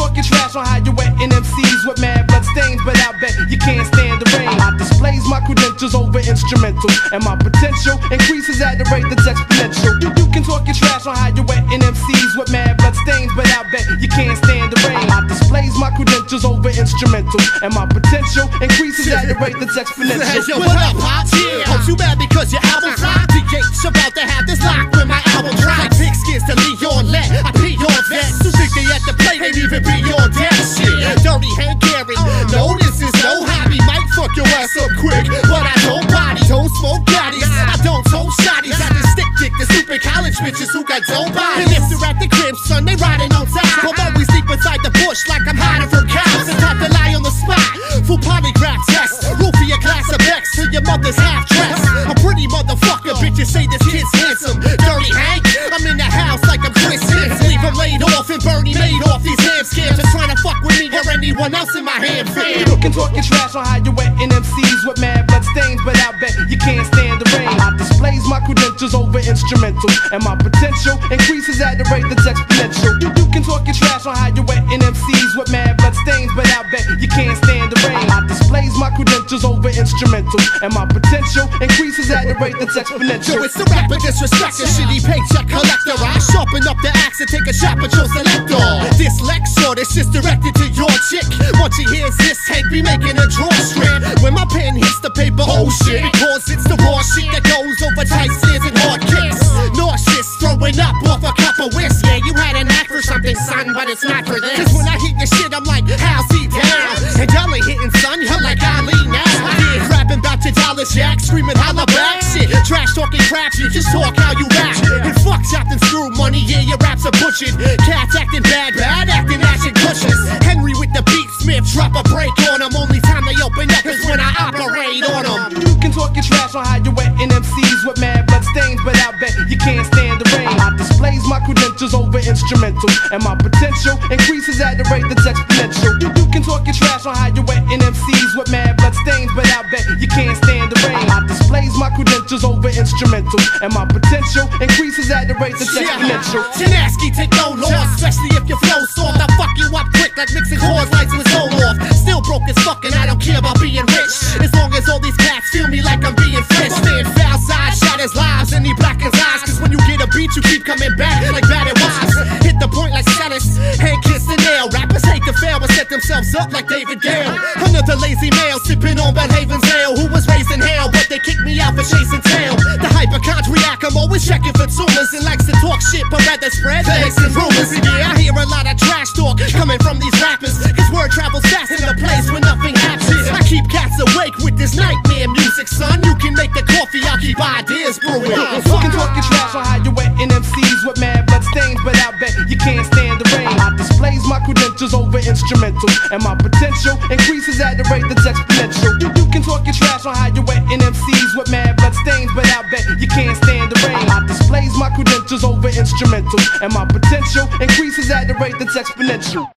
talking trash on how you wetting MCs with mad blood stains, but I bet you can't stand the rain. I displays my credentials over instrumentals, and my potential increases at the rate that's exponential. You, you can talk your trash on how you wetting MCs with mad blood stains, but I bet you can't stand the rain. I displays my credentials over instrumentals, and my potential increases at the rate that's exponential. Hey, yo, what up, Pops? Yeah. Hope you mad even be on deck. Shit, dirty Hank Aaron. Uh. No, this is no hobby. Might fuck your ass up quick, but I don't body. Don't smoke bodies. I don't tote shotties. I just stick dick the stupid college bitches who got no bodies. And if they're at the crib, son, they riding on top. I'm always deep inside the bush like I'm hiding from cops. And time to lie on the spot. Full polygraph test. Roofie a glass of X till your mother's half anyone else in my hand fam. You can talk your trash on how you wetting MCs with mad blood stains, but I bet you can't stand the rain. I displays my credentials over instrumentals, and my potential increases at the rate that's exponential. You, you can talk your trash on how you wetting MCs with mad blood stains, but I bet you can't stand the rain. I displays my credentials over instrumentals, and my potential increases at the rate that's Yo, exponential. it's the rapper disrespect a shitty paycheck collector. I sharpen up the axe and take a shot at your selector. This lecture, this is directed to your chick. Once she hears this, Hank be making a drawstring. When my pen hits the paper, oh shit, because it's the raw shit that goes over tight stairs and hard kicks. Nauseous, throwing up off a cup of whiskey. Yeah, you had an act for something, son, but it's not for this. Cause when I hit your shit, I'm like, how's he down? And y'all ain't hitting, son, you're like Ali now. Yeah, rapping about your dollar jack, screaming holla back shit. Trash talking crap, you just talk how you act. And fuck money, yeah, your raps are pushing. Cats acting bad, bad acting, ashing cushions. Henry with the beat, Smith, drop a break on them. Only time they open up is when I operate on them. You can talk your trash on how you wetting MCs with mad blood stains, but I bet you can't stand the rain. I displays my credentials over instrumentals, and my potential increases at the rate that's exponential. You, you can talk your trash on how you wetting MCs with mad blood stains, but I bet you can't my credentials over instrumentals, and my potential increases at the rate that's exponential. Tanaski take no loss, especially if your flow soft. I fuck you up quick like mixing chords lights with no off. Still broke as fuck and I don't care about being rich. As long as all these cats feel me like I'm being fish. Stand foul side, shatters lives, and he blackens eyes. Cause when you get a beat, you keep coming back like batted wives. Hit the point like status, hand kiss the nail. Rappers hate to fail and set themselves up like David Gale. Another lazy male sipping on Bad Haven's ale. Who was raised in hell, for chasing tail. The hypochondriac, I'm always checking for tumors and likes to talk shit, but rather spread fakes and rumors. Yeah, I hear a lot of trash talk coming from these rappers. Cause word travels fast in a place where nothing happens. I keep cats awake with this nightmare music, son. You can make the coffee, I'll keep ideas brewing. You can talk your trash on how you wetting MCs with mad blood stains, but I bet you can't stand the rain. I displays my credentials over instrumentals, and my potential increases at the rate that's exponential. You, you can talk your trash on how you my credentials over instrumentals, and my potential increases at the rate that's exponential.